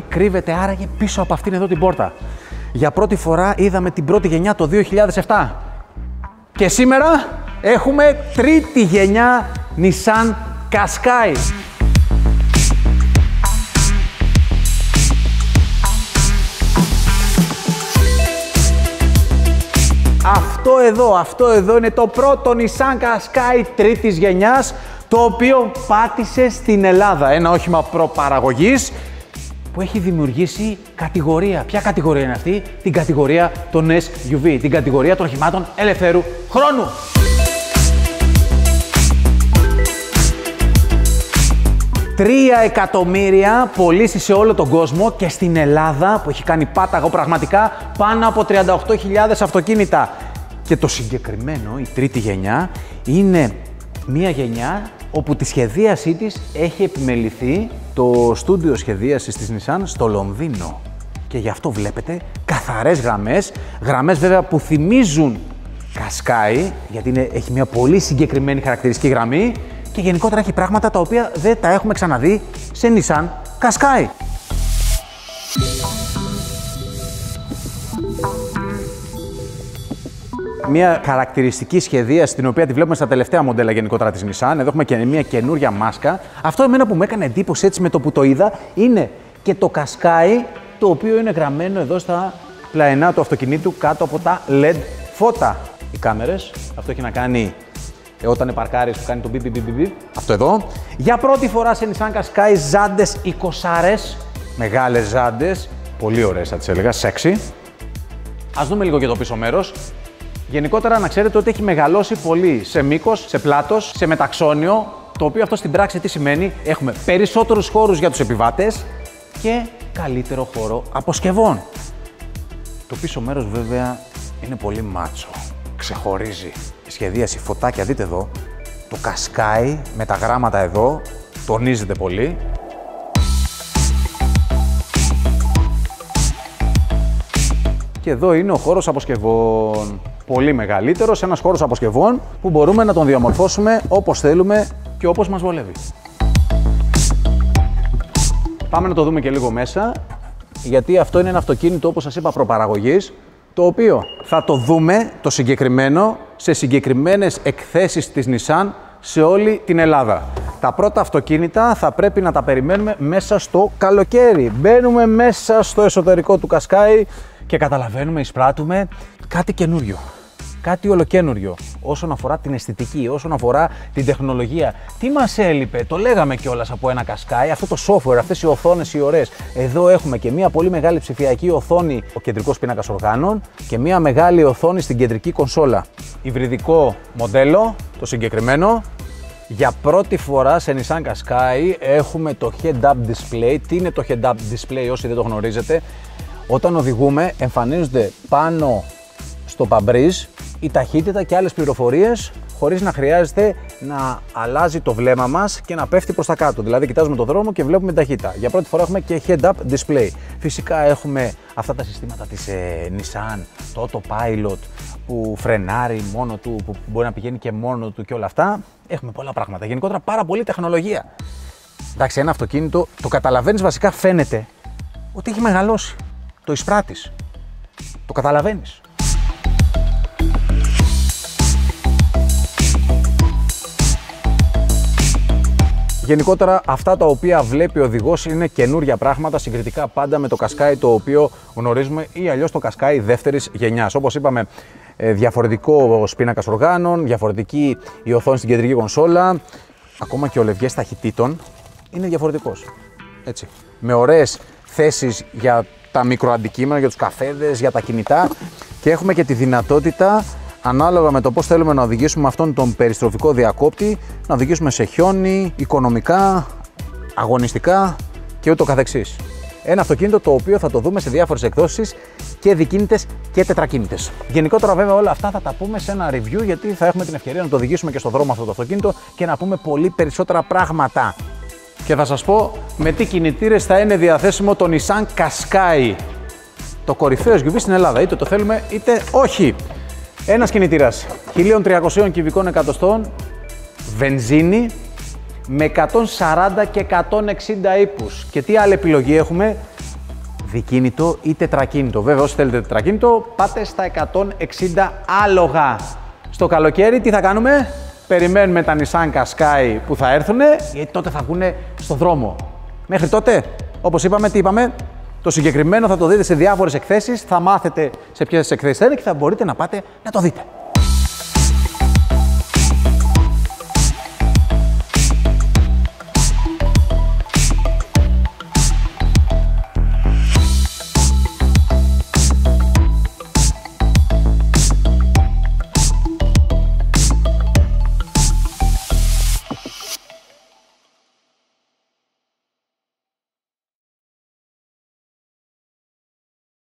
κρύβεται άραγε πίσω από αυτήν εδώ την πόρτα. Για πρώτη φορά είδαμε την πρώτη γενιά το 2007. Και σήμερα έχουμε τρίτη γενιά Nissan Qashqai. Αυτό εδώ, αυτό εδώ είναι το πρώτο Nissan Qashqai τρίτης γενιάς, το οποίο πάτησε στην Ελλάδα. Ένα όχημα προπαραγωγής που έχει δημιουργήσει κατηγορία. Ποια κατηγορία είναι αυτή; Την κατηγορία των SUV, την κατηγορία των οχημάτων ελευθέρου χρόνου. Τρία εκατομμύρια πωλήσει σε όλο τον κόσμο και στην Ελλάδα που έχει κάνει πάταγο πραγματικά πάνω από 38.000 αυτοκίνητα. Και το συγκεκριμένο, η τρίτη γενιά, είναι μια γενιά όπου τη σχεδίασή της έχει επιμεληθεί το στούντιο σχεδίασης της Nissan στο Λονδίνο. Και γι' αυτό βλέπετε καθαρές γραμμές, γραμμές βέβαια που θυμίζουν Qashqai, γιατί είναι, έχει μια πολύ συγκεκριμένη χαρακτηριστική γραμμή και γενικότερα έχει πράγματα τα οποία δεν τα έχουμε ξαναδεί σε Nissan Qashqai. Μια χαρακτηριστική σχεδίαση την οποία τη βλέπουμε στα τελευταία μοντέλα γενικότερα της Nissan. Εδώ έχουμε και μια καινούρια μάσκα. Αυτό εμένα που με έκανε εντύπωση έτσι με το που το είδα είναι και το Qashqai το οποίο είναι γραμμένο εδώ στα πλαϊνά του αυτοκινήτου κάτω από τα LED φώτα. Οι κάμερες, αυτό έχει να κάνει ε, όταν επαρκάρεις που κάνει το μπιπ, αυτό εδώ. Για πρώτη φορά σε Nissan Qashqai ζάντες 20 μεγάλες ζάντες, πολύ ωραίες θα τις έλεγα, sexy. Ας δούμε λίγο και το πίσω μέρος. Γενικότερα να ξέρετε ότι έχει μεγαλώσει πολύ σε μήκος, σε πλάτος, σε μεταξώνιο, το οποίο αυτό στην πράξη τι σημαίνει, έχουμε περισσότερους χώρους για τους επιβάτες και καλύτερο χώρο αποσκευών. Το πίσω μέρος βέβαια είναι πολύ μάτσο, ξεχωρίζει. Η σχεδίαση φωτάκια, δείτε εδώ, το κασκάι με τα γράμματα εδώ, τονίζεται πολύ. Και εδώ είναι ο χώρος αποσκευών. Πολύ μεγαλύτερος, ένας χώρος αποσκευών που μπορούμε να τον διαμορφώσουμε όπως θέλουμε και όπως μας βολεύει. Πάμε να το δούμε και λίγο μέσα, γιατί αυτό είναι ένα αυτοκίνητο, όπως σας είπα, προπαραγωγής, το οποίο θα το δούμε το συγκεκριμένο σε συγκεκριμένες εκθέσεις της Nissan σε όλη την Ελλάδα. Τα πρώτα αυτοκίνητα θα πρέπει να τα περιμένουμε μέσα στο καλοκαίρι. Μπαίνουμε μέσα στο εσωτερικό του Κασκάι και καταλαβαίνουμε, εισπράττουμε κάτι καινούριο κάτι ολοκένουργιο όσον αφορά την αισθητική, όσον αφορά την τεχνολογία. Τι μας έλειπε, το λέγαμε κιόλας από ένα κασκάι, αυτό το software, αυτές οι οθόνες οι ωραίες. Εδώ έχουμε και μια πολύ μεγάλη ψηφιακή οθόνη, ο κεντρικός πίνακας οργάνων και μια μεγάλη οθόνη στην κεντρική κονσόλα. Υβριδικό μοντέλο, το συγκεκριμένο. Για πρώτη φορά σε Nissan Qashqai έχουμε το head-up display. Τι είναι το head-up display όσοι δεν το γνωρίζετε; Όταν οδηγούμε εμφανίζονται πάνω στο παμπρίζ η ταχύτητα και άλλες πληροφορίες χωρίς να χρειάζεται να αλλάζει το βλέμμα μας και να πέφτει προς τα κάτω. Δηλαδή κοιτάζουμε το δρόμο και βλέπουμε την ταχύτητα. Για πρώτη φορά έχουμε και head-up display. Φυσικά έχουμε αυτά τα συστήματα της ε, Nissan, το Autopilot που φρενάρει μόνο του, που μπορεί να πηγαίνει και μόνο του και όλα αυτά. Έχουμε πολλά πράγματα. Γενικότερα πάρα πολύ τεχνολογία. Εντάξει, ένα αυτοκίνητο το καταλαβαίνεις βασικά φαίνεται ότι έχει μεγαλώσει. Το εισπράττεις. Το καταλαβαίνεις. Γενικότερα αυτά τα οποία βλέπει ο οδηγός είναι καινούρια πράγματα συγκριτικά πάντα με το κασκάι το οποίο γνωρίζουμε ή αλλιώς το κασκάι δεύτερης γενιάς. Όπως είπαμε, ε, διαφορετικό πίνακας οργάνων, διαφορετική η οθόνη στην κεντρική κονσόλα, ακόμα και ο λευγές ταχυτήτων είναι διαφορετικός. Έτσι. Με ωραίες θέσεις για τα μικροαντικείμενα, για τους καφέδες, για τα κινητά και έχουμε και τη δυνατότητα ανάλογα με το πώς θέλουμε να οδηγήσουμε αυτόν τον περιστροφικό διακόπτη, να οδηγήσουμε σε χιόνι, οικονομικά, αγωνιστικά και ούτω καθεξής. Ένα αυτοκίνητο το οποίο θα το δούμε σε διάφορες εκδόσεις και δικίνητες και τετρακίνητες. Γενικότερα βέβαια όλα αυτά θα τα πούμε σε ένα review γιατί θα έχουμε την ευκαιρία να το οδηγήσουμε και στο δρόμο αυτό το αυτοκίνητο και να πούμε πολύ περισσότερα πράγματα. Και θα σας πω με τι κινητήρες θα είναι διαθέσιμο το Nissan Qashqai. Το κορυφαίο SUV στην Ελλάδα, είτε το θέλουμε είτε όχι. Ένας κινητήρας 1300 κυβικών εκατοστών, βενζίνη με 140 και 160 ύπους. Και τι άλλη επιλογή έχουμε, δικίνητο ή τετρακίνητο. Βέβαια, όσοι θέλετε τετρακίνητο, πάτε στα 160 άλογα. Στο καλοκαίρι τι θα κάνουμε, περιμένουμε τα Nissan Qashqai που θα έρθουν, γιατί τότε θα βγουν στο δρόμο. Μέχρι τότε, όπως είπαμε, τι είπαμε, το συγκεκριμένο θα το δείτε σε διάφορες εκθέσεις, θα μάθετε σε ποιες εκθέσεις θα είναι και θα μπορείτε να πάτε να το δείτε.